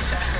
Lisa.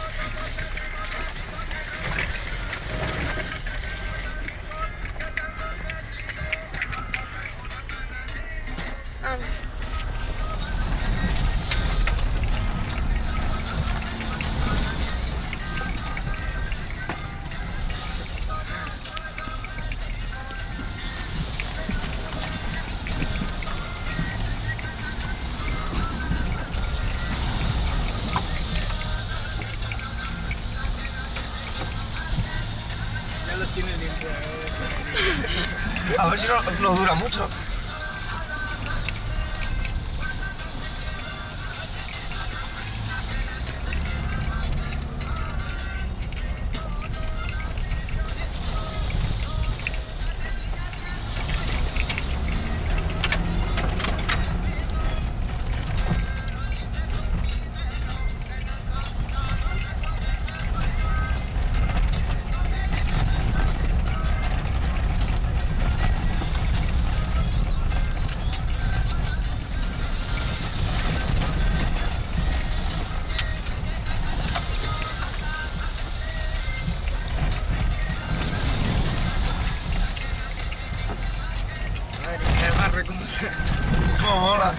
A ver si no, no dura mucho. reconocer. Vamos lá.